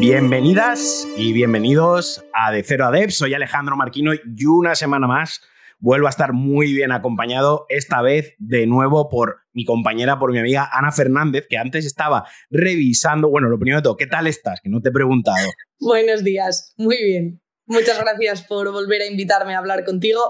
Bienvenidas y bienvenidos a De Cero a Dev. Soy Alejandro Marquino y una semana más vuelvo a estar muy bien acompañado, esta vez de nuevo por mi compañera, por mi amiga Ana Fernández, que antes estaba revisando. Bueno, lo primero de todo, ¿qué tal estás? Que no te he preguntado. Buenos días, muy bien. Muchas gracias por volver a invitarme a hablar contigo.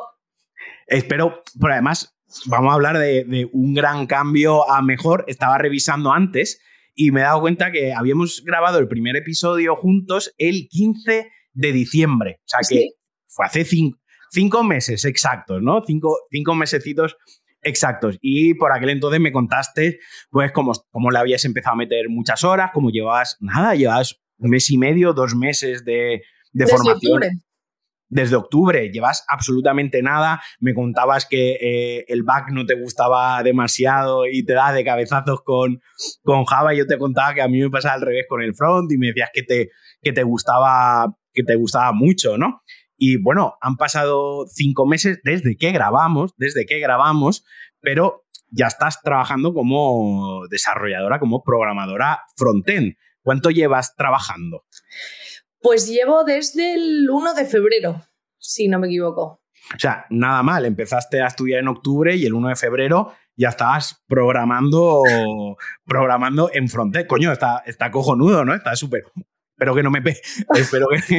Espero, pero además, vamos a hablar de, de un gran cambio a mejor. Estaba revisando antes y me he dado cuenta que habíamos grabado el primer episodio juntos el 15 de diciembre. O sea que fue hace cinco, cinco, meses exactos, ¿no? Cinco, cinco mesecitos exactos. Y por aquel entonces me contaste, pues, cómo, cómo le habías empezado a meter muchas horas, cómo llevabas, nada, llevabas un mes y medio, dos meses de, de formación desde octubre llevas absolutamente nada, me contabas que eh, el back no te gustaba demasiado y te da de cabezazos con, con Java, y yo te contaba que a mí me pasaba al revés con el front y me decías que te, que te, gustaba, que te gustaba mucho, ¿no? Y bueno, han pasado cinco meses desde que grabamos, desde que grabamos, pero ya estás trabajando como desarrolladora, como programadora frontend. ¿Cuánto llevas trabajando? Pues llevo desde el 1 de febrero, si no me equivoco. O sea, nada mal, empezaste a estudiar en octubre y el 1 de febrero ya estabas programando, programando en frontend. Coño, está, está cojonudo, ¿no? Está súper... Espero que no me... espero que,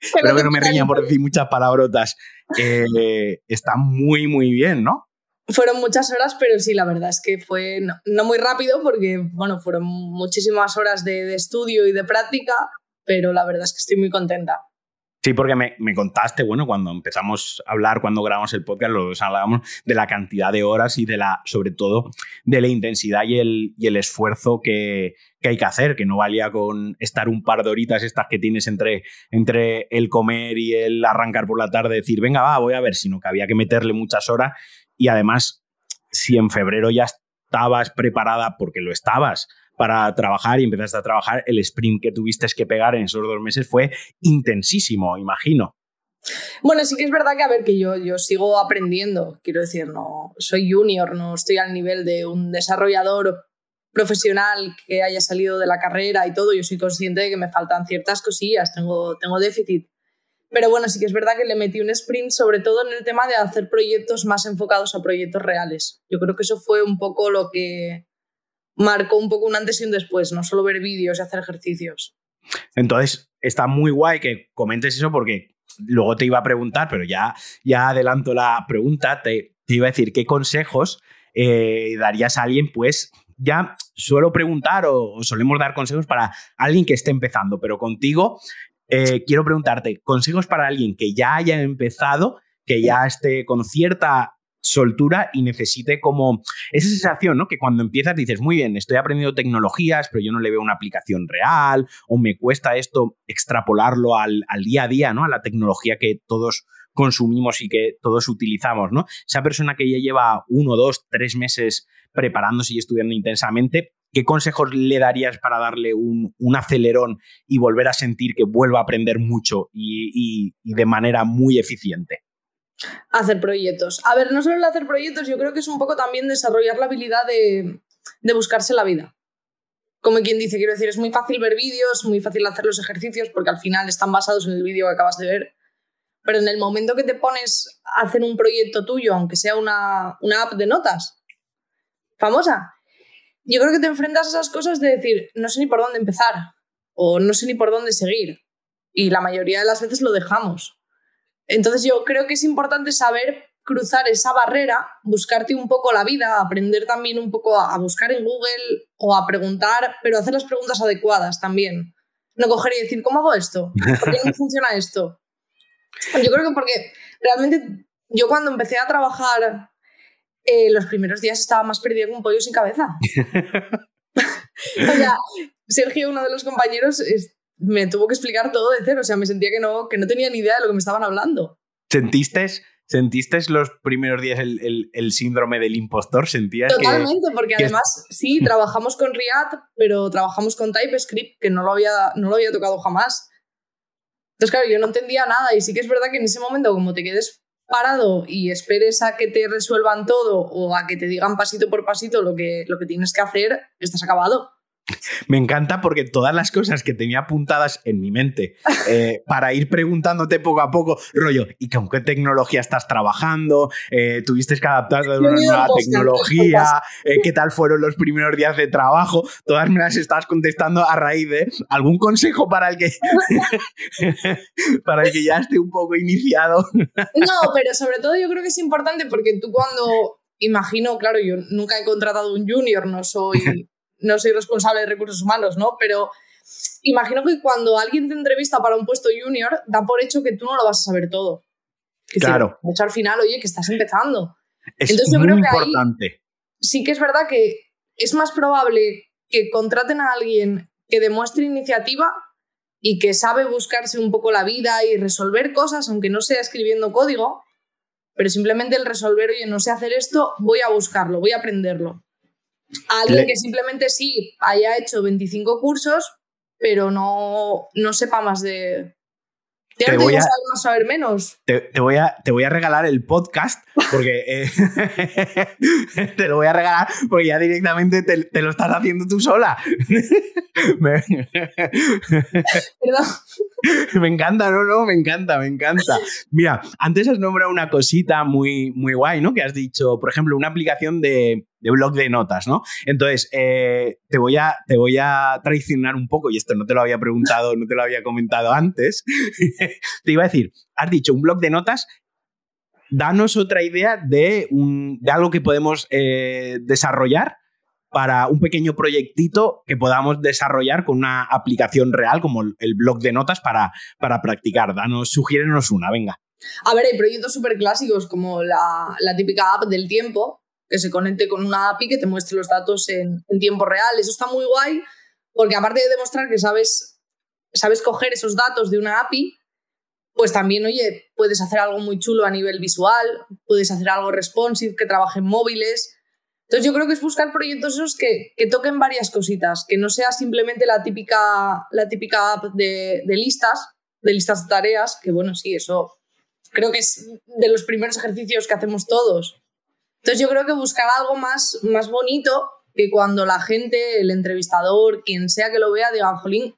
espero que no me riña por decir muchas palabrotas. Eh, está muy, muy bien, ¿no? Fueron muchas horas, pero sí, la verdad es que fue no, muy rápido porque, bueno, fueron muchísimas horas de estudio y de práctica, pero la verdad es que estoy muy contenta. Sí, porque me, contaste, bueno, cuando empezamos a hablar, cuando grabamos el podcast, los hablábamos de la cantidad de horas y de la, sobre todo, de la intensidad y el, y el esfuerzo que, hay que hacer, que no valía con estar un par de horitas estas que tienes entre, entre el comer y el arrancar por la tarde, decir, venga, va, voy a ver, sino que había que meterle muchas horas y además, si en febrero ya estabas preparada, porque lo estabas, para trabajar y empezaste a trabajar, el sprint que tuviste que pegar en esos dos meses fue intensísimo, imagino. Bueno, sí que es verdad que, a ver, que yo, yo sigo aprendiendo, quiero decir, no soy junior, no estoy al nivel de un desarrollador profesional que haya salido de la carrera y todo, yo soy consciente de que me faltan ciertas cosillas, tengo, tengo déficit. Pero bueno, sí que es verdad que le metí un sprint, sobre todo en el tema de hacer proyectos más enfocados a proyectos reales. Yo creo que eso fue un poco lo que, marcó un poco un antes y un después, no solo ver vídeos y hacer ejercicios. Entonces, está muy guay que comentes eso porque luego te iba a preguntar, pero ya, ya adelanto la pregunta, te, iba a decir qué consejos eh, darías a alguien, pues ya suelo preguntar o, solemos dar consejos para alguien que esté empezando, pero contigo eh, quiero preguntarte, consejos para alguien que ya haya empezado, que ya esté con cierta soltura y necesite como esa sensación, ¿no? Que cuando empiezas dices, muy bien, estoy aprendiendo tecnologías, pero yo no le veo una aplicación real, o me cuesta esto extrapolarlo al, día a día, ¿no? A la tecnología que todos consumimos y que todos utilizamos, ¿no? Esa persona que ya lleva uno, dos, tres meses preparándose y estudiando intensamente, ¿qué consejos le darías para darle un, acelerón y volver a sentir que vuelva a aprender mucho y de manera muy eficiente? Hacer proyectos. A ver, no solo el hacer proyectos, yo creo que es un poco también desarrollar la habilidad de, buscarse la vida. Como quien dice, quiero decir, es muy fácil ver vídeos, muy fácil hacer los ejercicios porque al final están basados en el vídeo que acabas de ver. Pero en el momento que te pones a hacer un proyecto tuyo, aunque sea una, una app de notas, famosa, yo creo que te enfrentas a esas cosas de decir, no sé ni por dónde empezar o no sé ni por dónde seguir. Y la mayoría de las veces lo dejamos. Entonces yo creo que es importante saber cruzar esa barrera, buscarte un poco la vida, aprender también un poco a, buscar en Google o a preguntar, pero hacer las preguntas adecuadas también. No coger y decir, ¿cómo hago esto? ¿Por qué no funciona esto? Yo creo que porque realmente yo cuando empecé a trabajar eh, los primeros días estaba más perdido que un pollo sin cabeza. o sea, Sergio, uno de los compañeros, me tuvo que explicar todo de cero. O sea, me sentía que no, que no tenía ni idea de lo que me estaban hablando. ¿Sentiste, ¿Sentiste los primeros días el, el, síndrome del impostor? ¿Sentías Totalmente, porque además sí, trabajamos con React, pero trabajamos con TypeScript, que no lo había, no lo había tocado jamás. Entonces, claro, yo no entendía nada y sí que es verdad que en ese momento, como te quedes parado y esperes a que te resuelvan todo o a que te digan pasito por pasito lo que, lo que tienes que hacer, estás acabado. Me encanta porque todas las cosas que tenía apuntadas en mi mente eh, para ir preguntándote poco a poco, rollo, ¿y con qué tecnología estás trabajando? Eh, ¿Tuviste que adaptarte a una nueva tecnología? Eh, ¿Qué tal fueron los primeros días de trabajo? Todas me las estás contestando a raíz de algún consejo para el que, para el que ya esté un poco iniciado. no, pero sobre todo yo creo que es importante porque tú cuando, imagino, claro, yo nunca he contratado un junior, no soy no soy responsable de recursos humanos, ¿no? Pero imagino que cuando alguien te entrevista para un puesto junior, da por hecho que tú no lo vas a saber todo. claro. Decir, al final, oye, que estás empezando. Es Entonces, yo creo que importante. sí que es verdad que es más probable que contraten a alguien que demuestre iniciativa y que sabe buscarse un poco la vida y resolver cosas, aunque no sea escribiendo código, pero simplemente el resolver, oye, no sé hacer esto, voy a buscarlo, voy a aprenderlo alguien que simplemente sí haya hecho 25 cursos, pero no, no sepa más de, te, voy a, saber menos. Te, voy a, te voy a regalar el podcast porque eh, te lo voy a regalar porque ya directamente te, lo estás haciendo tú sola. me, me encanta, no, no, me encanta, me encanta. Mira, antes has nombrado una cosita muy, muy guay, ¿no? Que has dicho, por ejemplo, una aplicación de, de blog de notas, ¿no? Entonces, eh, te, voy a, te voy a traicionar un poco, y esto no te lo había preguntado, no te lo había comentado antes. te iba a decir, has dicho un blog de notas danos otra idea de, un, de algo que podemos eh, desarrollar para un pequeño proyectito que podamos desarrollar con una aplicación real como el blog de notas para, para practicar. Danos, sugiérenos una, venga. A ver, hay proyectos súper clásicos como la, la, típica app del tiempo, que se conecte con una API que te muestre los datos en, tiempo real. Eso está muy guay porque aparte de demostrar que sabes, sabes coger esos datos de una API, pues también, oye, puedes hacer algo muy chulo a nivel visual, puedes hacer algo responsive que trabaje en móviles. Entonces yo creo que es buscar proyectos esos que, que toquen varias cositas, que no sea simplemente la típica, la típica app de, de listas, de listas de tareas, que bueno, sí, eso creo que es de los primeros ejercicios que hacemos todos. Entonces yo creo que buscar algo más, más bonito que cuando la gente, el entrevistador, quien sea que lo vea, diga, jolín,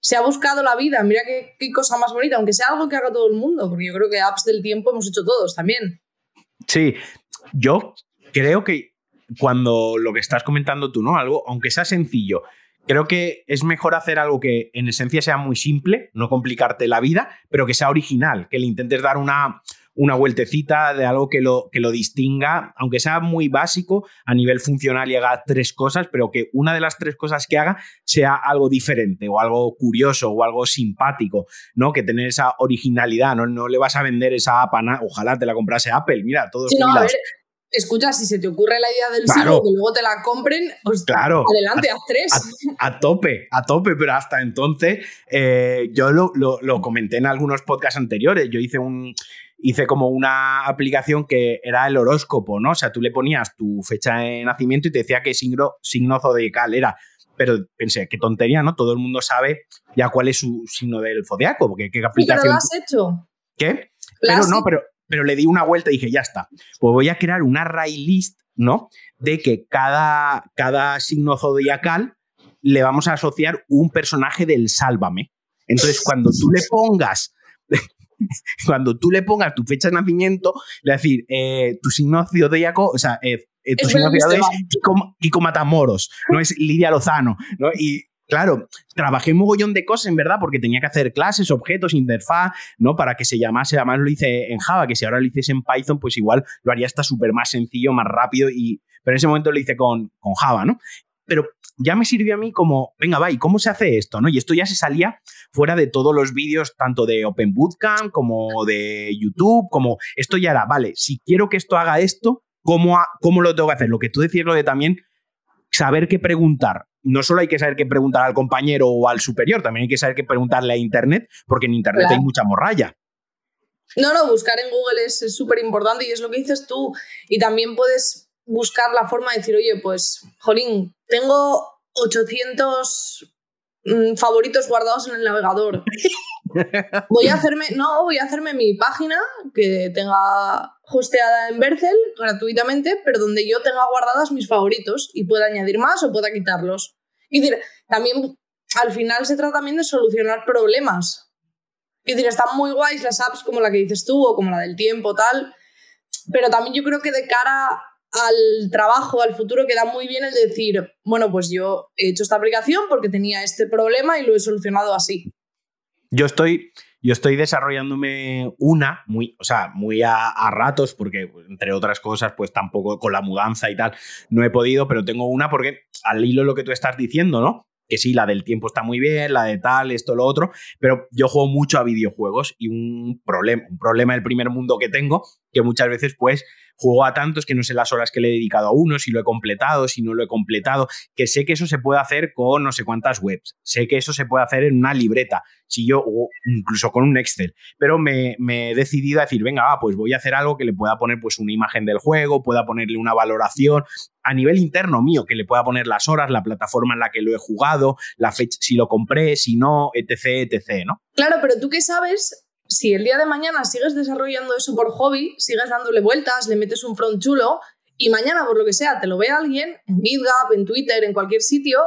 se ha buscado la vida, mira qué, cosa más bonita, aunque sea algo que haga todo el mundo, porque yo creo que apps del tiempo hemos hecho todos también. Sí, yo creo que cuando lo que estás comentando tú, ¿no? Algo, aunque sea sencillo, creo que es mejor hacer algo que en esencia sea muy simple, no complicarte la vida, pero que sea original, que le intentes dar una, una vueltecita de algo que lo, que lo distinga, aunque sea muy básico a nivel funcional y haga tres cosas, pero que una de las tres cosas que haga sea algo diferente o algo curioso o algo simpático, ¿no? Que tener esa originalidad, ¿no? No le vas a vender esa app, ojalá te la comprase Apple, mira, todos sí, no, escucha, si se te ocurre la idea del siglo que luego te la compren, pues claro, adelante, haz tres. A, tope, a tope, pero hasta entonces eh, yo lo, lo, comenté en algunos podcasts anteriores. Yo hice un, hice como una aplicación que era el horóscopo, ¿no? O sea, tú le ponías tu fecha de nacimiento y te decía qué signo, signo zodiacal era. Pero pensé, qué tontería, ¿no? Todo el mundo sabe ya cuál es su signo del zodiaco, porque qué aplicación. pero lo has hecho. ¿Qué? Pero no, pero, pero le di una vuelta y dije, ya está. Pues voy a crear una array list, ¿no? De que cada, cada signo zodiacal le vamos a asociar un personaje del Sálvame. Entonces, cuando tú le pongas cuando tú le pongas tu fecha de nacimiento, le decir, eh, tu signo zodiaco, o sea, eh, eh, tu signo zodiaco es Kiko, Matamoros, no es Lidia Lozano, ¿no? Y claro, trabajé un mogollón de cosas, en verdad, porque tenía que hacer clases, objetos, interfaz, ¿no? Para que se llamase, además lo hice en Java, que si ahora lo hiciese en Python, pues igual lo haría hasta súper más sencillo, más rápido, y, pero en ese momento lo hice con, con Java, ¿no? Pero ya me sirvió a mí como, venga, va, ¿y cómo se hace esto? ¿no? Y esto ya se salía fuera de todos los vídeos, tanto de Open Bootcamp como de YouTube, como esto ya era, vale, si quiero que esto haga esto, ¿cómo, cómo lo tengo que hacer? Lo que tú decías, lo de también saber qué preguntar. No solo hay que saber qué preguntar al compañero o al superior, también hay que saber qué preguntarle a Internet, porque en Internet hay mucha morralla. No, no, buscar en Google es súper importante y es lo que dices tú. Y también puedes buscar la forma de decir, oye, pues, Jolín, tengo 800 mm, favoritos guardados en el navegador. Voy a hacerme, no, voy a hacerme mi página que tenga hosteada en Bercel gratuitamente, pero donde yo tenga guardadas mis favoritos y pueda añadir más o pueda quitarlos. Y decir, también al final se trata también de solucionar problemas. Es decir, están muy guays las apps como la que dices tú o como la del tiempo, tal, pero también yo creo que de cara al trabajo, al futuro, queda muy bien el decir, bueno, pues yo he hecho esta aplicación porque tenía este problema y lo he solucionado así. Yo estoy, yo estoy desarrollándome una, muy, o sea, muy a, ratos, porque entre otras cosas, pues tampoco con la mudanza y tal, no he podido, pero tengo una porque al hilo lo que tú estás diciendo, ¿no? que sí, la del tiempo está muy bien, la de tal, esto, lo otro, pero yo juego mucho a videojuegos y un problema, un problema del primer mundo que tengo, que muchas veces pues juego a tantos que no sé las horas que le he dedicado a uno, si lo he completado, si no lo he completado, que sé que eso se puede hacer con no sé cuántas webs, sé que eso se puede hacer en una libreta, si yo, o incluso con un Excel, pero me, he decidido a decir, venga, va, pues voy a hacer algo que le pueda poner pues una imagen del juego, pueda ponerle una valoración a nivel interno mío, que le pueda poner las horas, la plataforma en la que lo he jugado, la fecha, si lo compré, si no, etc, etc, ¿no? Claro, pero tú qué sabes si el día de mañana sigues desarrollando eso por hobby, sigues dándole vueltas, le metes un front chulo y mañana, por lo que sea, te lo ve alguien en GitHub, en Twitter, en cualquier sitio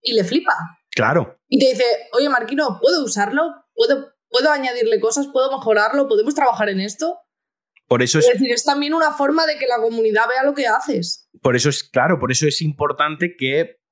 y le flipa. Claro. Y te dice, oye Marquino, ¿puedo usarlo? ¿Puedo, ¿Puedo añadirle cosas? ¿Puedo mejorarlo? ¿Podemos trabajar en esto? Por eso es, es decir, es también una forma de que la comunidad vea lo que haces. Por eso es, claro, por eso es importante que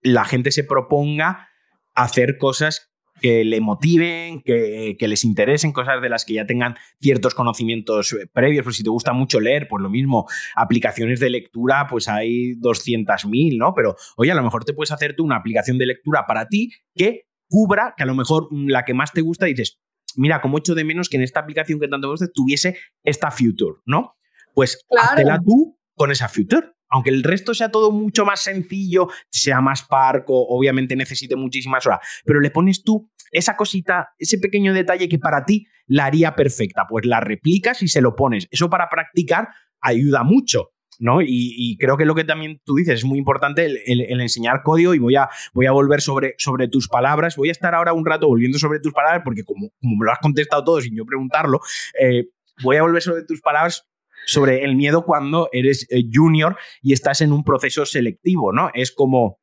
la gente se proponga hacer cosas que le motiven, que, les interesen, cosas de las que ya tengan ciertos conocimientos eh, previos. Pues si te gusta mucho leer, pues lo mismo, aplicaciones de lectura, pues hay 200.000, ¿no? Pero oye, a lo mejor te puedes hacer tú una aplicación de lectura para ti que cubra, que a lo mejor la que más te gusta dices, mira, como echo de menos que en esta aplicación que tanto me gusta tuviese esta future, ¿no? Pues claro. tú con esa future aunque el resto sea todo mucho más sencillo, sea más parco, obviamente necesite muchísimas horas, pero le pones tú esa cosita, ese pequeño detalle que para ti la haría perfecta, pues la replicas y se lo pones. Eso para practicar ayuda mucho. ¿no? Y, creo que lo que también tú dices es muy importante el, enseñar código y voy a, volver sobre, tus palabras. Voy a estar ahora un rato volviendo sobre tus palabras porque como, como me lo has contestado todo sin yo preguntarlo, eh, voy a volver sobre tus palabras sobre el miedo cuando eres eh, junior y estás en un proceso selectivo, ¿no? Es como,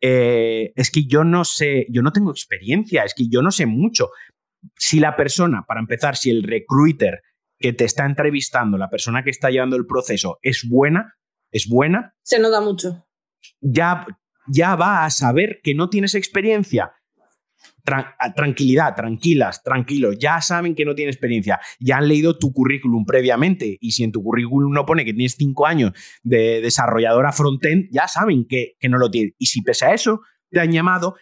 eh, es que yo no sé, yo no tengo experiencia, es que yo no sé mucho. Si la persona, para empezar, si el recruiter que te está entrevistando, la persona que está llevando el proceso, es buena, es buena. Se nota mucho. Ya, ya va a saber que no tienes experiencia tranquilidad, tranquilas, tranquilos, ya saben que no tiene experiencia, ya han leído tu currículum previamente y si en tu currículum no pone que tienes cinco años de desarrolladora frontend, ya saben que, no lo tienes. Y si pese a eso te han llamado,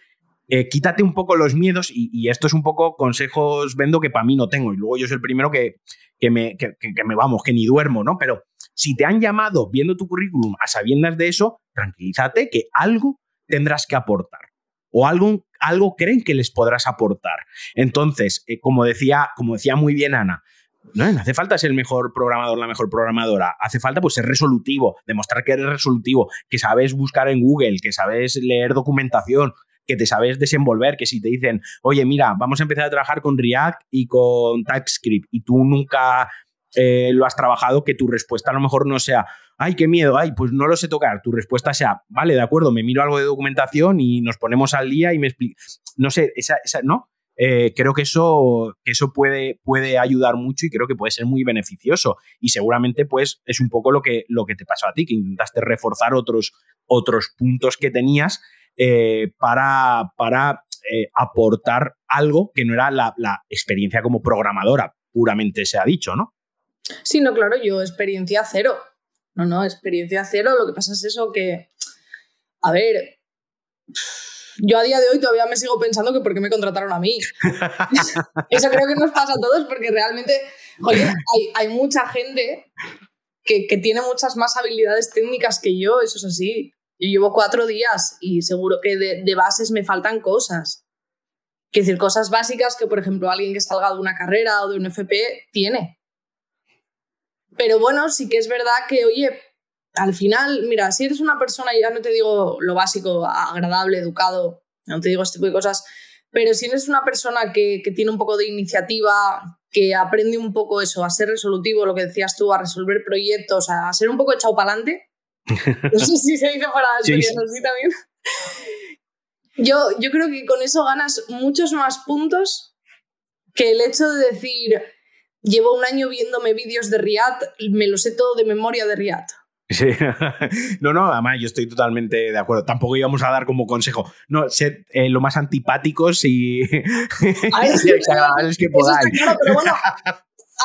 eh, quítate un poco los miedos y, esto es un poco consejos vendo que para mí no tengo y luego yo soy el primero que, que, me, que, que me vamos, que ni duermo, ¿no? Pero si te han llamado viendo tu currículum a sabiendas de eso, tranquilízate que algo tendrás que aportar o algo, algo creen que les podrás aportar. Entonces, eh, como, decía, como decía muy bien Ana, no, hace falta ser el mejor programador, la mejor programadora. Hace falta pues, ser resolutivo, demostrar que eres resolutivo, que sabes buscar en Google, que sabes leer documentación, que te sabes desenvolver, que si te dicen, oye, mira, vamos a empezar a trabajar con React y con TypeScript y tú nunca eh, lo has trabajado, que tu respuesta a lo mejor no sea, ay, qué miedo, ay, pues no lo sé tocar. Tu respuesta sea, vale, de acuerdo, me miro algo de documentación y nos ponemos al día y me explico. No sé, esa, ¿no? Eh, creo que eso, eso puede, puede ayudar mucho y creo que puede ser muy beneficioso. Y seguramente, pues, es un poco lo que, lo que te pasó a ti, que intentaste reforzar otros, otros puntos que tenías eh, para, para aportar algo que no era la experiencia como programadora, puramente se ha dicho, ¿no? Sí, no, claro, yo experiencia cero. No, no, experiencia cero. Lo que pasa es eso que, a ver, yo a día de hoy todavía me sigo pensando que por qué me contrataron a mí. eso creo que nos pasa a todos porque realmente, joder, hay, mucha gente que, tiene muchas más habilidades técnicas que yo, eso es así. Yo llevo cuatro días y seguro que de, de bases me faltan cosas. Quiero decir, cosas básicas que, por ejemplo, alguien que salga de una carrera o de un FP tiene. Pero bueno, sí que es verdad que, oye, al final, mira, si eres una persona, ya no te digo lo básico, agradable, educado, no te digo este tipo de cosas, pero si eres una persona que, que tiene un poco de iniciativa, que aprende un poco eso, a ser resolutivo, lo que decías tú, a resolver proyectos, a ser un poco echado para adelante. No sé si se dice para sí, así también. Yo, yo creo que con eso ganas muchos más puntos que el hecho de decir, llevo un año viéndome vídeos de Riad, me lo sé todo de memoria de Riad. Sí. No, no, además yo estoy totalmente de acuerdo. Tampoco íbamos a dar como consejo. No, ser eh, lo más antipáticos y, agradables que podáis. Claro, pero bueno,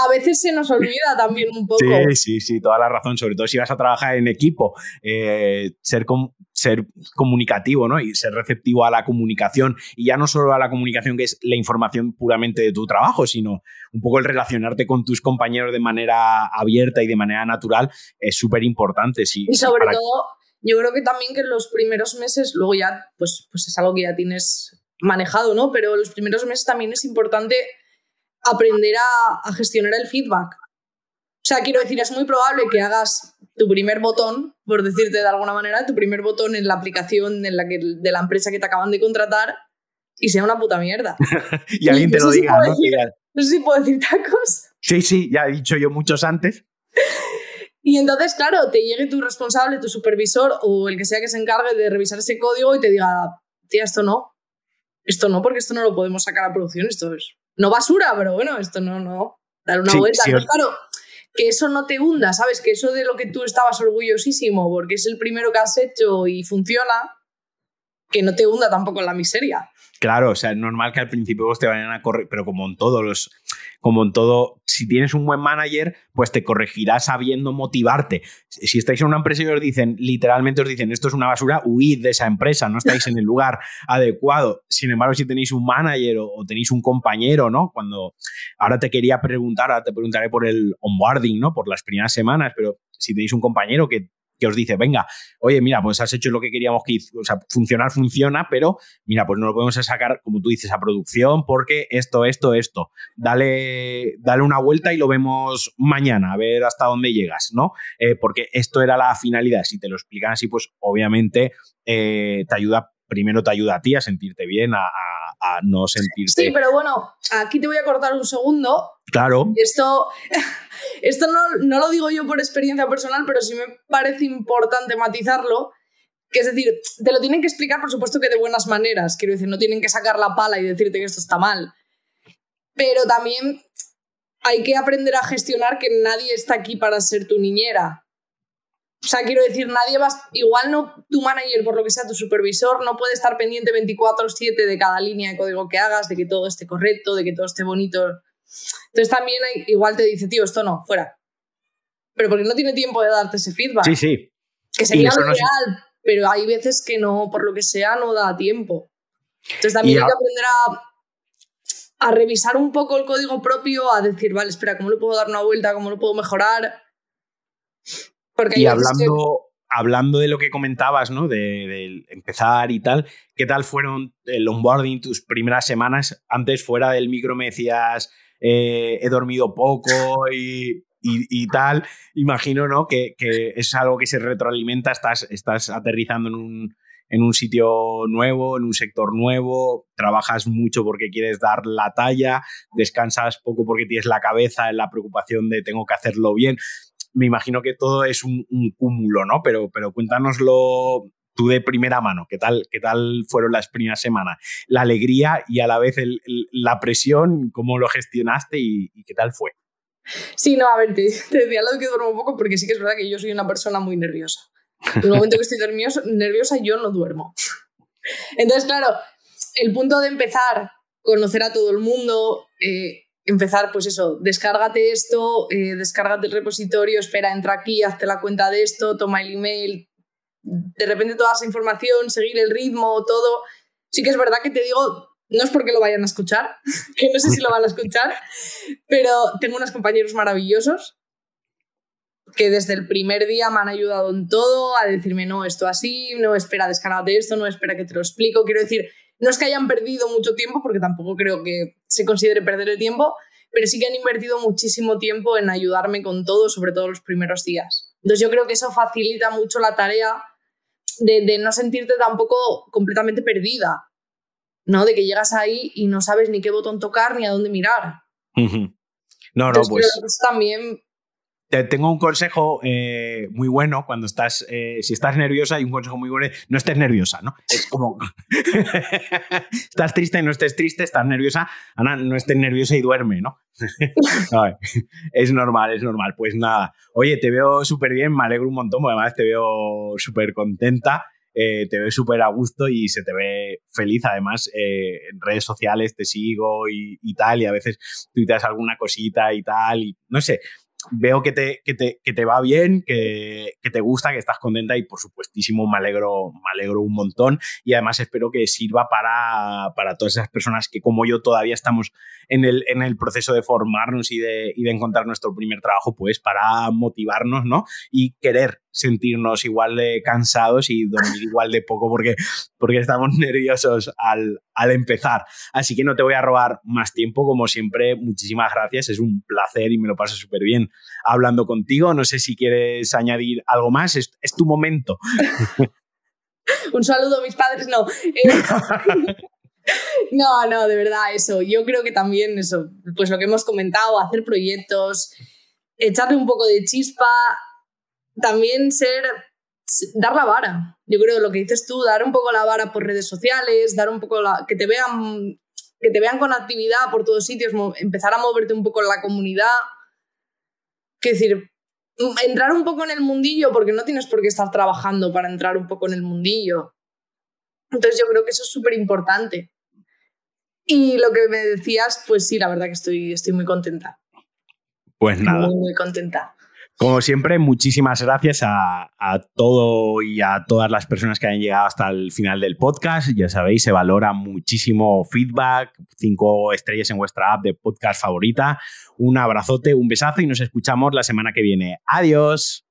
a veces se nos olvida también un poco. Sí, sí, sí, toda la razón. Sobre todo si vas a trabajar en equipo, eh, ser, ser comunicativo ¿no? y ser receptivo a la comunicación. Y ya no solo a la comunicación, que es la información puramente de tu trabajo, sino un poco el relacionarte con tus compañeros de manera abierta y de manera natural es súper importante. y sobre todo, yo creo que también que en los primeros meses, luego ya, pues, pues es algo que ya tienes manejado, ¿no? Pero los primeros meses también es importante aprender a, gestionar el feedback. O sea, quiero decir, es muy probable que hagas tu primer botón, por decirte de alguna manera, tu primer botón en la aplicación en la que, de la empresa que te acaban de contratar y sea una puta mierda. y alguien te lo diga, ¿no? no sé si puedo decir tacos. Sí, sí, ya he dicho yo muchos antes. Y entonces, claro, te llegue tu responsable, tu supervisor o el que sea que se encargue de revisar ese código y te diga, tía, esto no. Esto no, porque esto no lo podemos sacar a producción, esto es no basura, pero bueno, esto no, no, dar una vuelta. claro, que eso no te hunda, ¿sabes? Que eso de lo que tú estabas orgullosísimo porque es el primero que has hecho y funciona, que no te hunda tampoco en la miseria. Claro, o sea, es normal que al principio vos te vayan a correr, pero como en todos los, como en todo, si tienes un buen manager, pues te corregirá sabiendo motivarte. Si estáis en una empresa y os dicen, literalmente os dicen, esto es una basura, huid de esa empresa, no estáis en el lugar adecuado. Sin embargo, si tenéis un manager o, tenéis un compañero, ¿no? Cuando ahora te quería preguntar, ahora te preguntaré por el onboarding, ¿no? Por las primeras semanas, pero si tenéis un compañero que que os dice, venga, oye, mira, pues has hecho lo que queríamos que o sea, funcionar funciona, pero mira, pues no lo podemos sacar, como tú dices, a producción porque esto, esto, esto. Dale, dale una vuelta y lo vemos mañana, a ver hasta dónde llegas, ¿no? Eh, porque esto era la finalidad. Si te lo explican así, pues obviamente eh, te ayuda, primero te ayuda a ti a sentirte bien, a a no sentirte. Sí, pero bueno, aquí te voy a cortar un segundo. Claro. Esto, esto no, no lo digo yo por experiencia personal, pero sí me parece importante matizarlo. Que es decir, te lo tienen que explicar, por supuesto, que de buenas maneras. Quiero decir, no tienen que sacar la pala y decirte que esto está mal. Pero también hay que aprender a gestionar que nadie está aquí para ser tu niñera. O sea, quiero decir, nadie va, igual no tu manager, por lo que sea tu supervisor, no puede estar pendiente 24/7 de cada línea de código que hagas, de que todo esté correcto, de que todo esté bonito. Entonces también igual te dice, tío, esto no, fuera. Pero porque no tiene tiempo de darte ese feedback. Sí, sí. Que sería lo ideal, pero hay veces que no, por lo que sea, no da tiempo. Entonces también hay que aprender a, a revisar un poco el código propio, a decir, vale, espera, ¿cómo le puedo dar una vuelta? ¿Cómo lo puedo mejorar? Y hablando, hablando de lo que comentabas, ¿no? De, empezar y tal, ¿qué tal fueron el onboarding, tus primeras semanas? Antes, fuera del micro, me decías, eh, he dormido poco y, y, tal. Imagino, ¿no? Que, que, es algo que se retroalimenta, estás, estás aterrizando en un, en un sitio nuevo, en un sector nuevo, trabajas mucho porque quieres dar la talla, descansas poco porque tienes la cabeza en la preocupación de tengo que hacerlo bien me imagino que todo es un, cúmulo, ¿no? Pero, pero cuéntanoslo tú de primera mano, ¿qué tal, qué tal fueron las primeras semanas? La alegría y a la vez la presión, ¿cómo lo gestionaste y, qué tal fue? Sí, no, a ver, te, decía lo de que duermo un poco porque sí que es verdad que yo soy una persona muy nerviosa. En el momento que estoy nerviosa, yo no duermo. Entonces, claro, el punto de empezar, conocer a todo el mundo, eh, empezar, pues eso, descárgate esto, eh, descárgate el repositorio, espera, entra aquí, hazte la cuenta de esto, toma el email, de repente toda esa información, seguir el ritmo, todo. Sí que es verdad que te digo, no es porque lo vayan a escuchar, que no sé si lo van a escuchar, pero tengo unos compañeros maravillosos que desde el primer día me han ayudado en todo, a decirme, no, esto así, no, espera, descárgate esto, no, espera que te lo explico. Quiero decir, no es que hayan perdido mucho tiempo, porque tampoco creo que se considere perder el tiempo, pero sí que han invertido muchísimo tiempo en ayudarme con todo, sobre todo los primeros días. Entonces yo creo que eso facilita mucho la tarea de, no sentirte tampoco completamente perdida, ¿no? De que llegas ahí y no sabes ni qué botón tocar ni a dónde mirar. No, no, pues... también te tengo un consejo eh, muy bueno cuando estás, eh, si estás nerviosa, hay un consejo muy bueno, no estés nerviosa, ¿no? Es como, estás triste y no estés triste, estás nerviosa, Ana, no estés nerviosa y duerme, ¿no? es normal, es normal. Pues nada, oye, te veo súper bien, me alegro un montón, porque además te veo súper contenta. Eh, te veo súper a gusto y se te ve feliz. Además, en redes sociales te sigo y, y, tal, y a veces tuiteas alguna cosita y tal, y no sé, veo que te, que te, que te va bien, que, que, te gusta, que estás contenta y por supuestísimo me alegro, me alegro un montón. Y además espero que sirva para, para todas esas personas que como yo todavía estamos en el, en el proceso de formarnos y de, y de encontrar nuestro primer trabajo, pues para motivarnos, ¿no? Y querer sentirnos igual de cansados y dormir igual de poco porque, porque estamos nerviosos al, al empezar. Así que no te voy a robar más tiempo, como siempre, muchísimas gracias, es un placer y me lo paso súper bien hablando contigo. No sé si quieres añadir algo más, es, es tu momento. un saludo a mis padres, no. Eh, no, no, de verdad, eso. Yo creo que también eso, pues lo que hemos comentado, hacer proyectos, echarle un poco de chispa, también ser, dar la vara. Yo creo lo que dices tú, dar un poco la vara por redes sociales, dar un poco la, que te vean que te vean con actividad por todos sitios, empezar a moverte un poco en la comunidad. Que decir, entrar un poco en el mundillo, porque no tienes por qué estar trabajando para entrar un poco en el mundillo. Entonces yo creo que eso es súper importante. Y lo que me decías, pues sí, la verdad que estoy, estoy muy contenta. Pues nada. Muy, muy contenta. Como siempre, muchísimas gracias a, todo y a todas las personas que han llegado hasta el final del podcast. Ya sabéis, se valora muchísimo feedback, cinco estrellas en vuestra app de podcast favorita. Un abrazote, un besazo y nos escuchamos la semana que viene. Adiós.